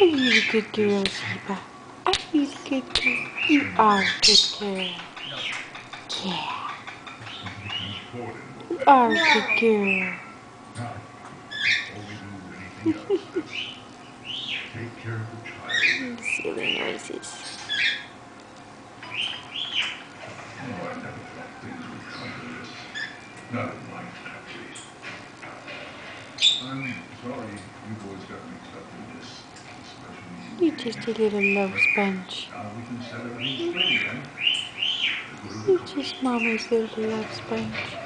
Are you a good girl, Sheba? Are you a good girl? You are a good girl. Yeah. You are a good girl. The. Silly noises. Oh, I. Not in my country. I'm sorry you boys got mixed up in this. You're just a little love sponge. You're just mama's little love sponge.